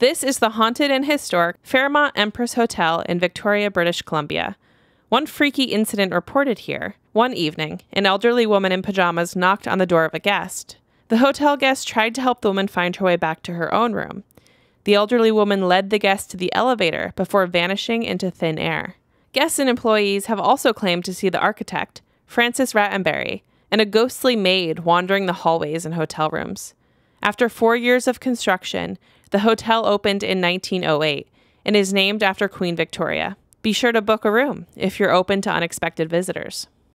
This is the haunted and historic Fairmont Empress Hotel in Victoria, British Columbia. One freaky incident reported here. One evening, an elderly woman in pajamas knocked on the door of a guest. The hotel guest tried to help the woman find her way back to her own room. The elderly woman led the guest to the elevator before vanishing into thin air. Guests and employees have also claimed to see the architect, Francis Rattenbury, and a ghostly maid wandering the hallways and hotel rooms. After four years of construction, the hotel opened in 1908 and is named after Queen Victoria. Be sure to book a room if you're open to unexpected visitors.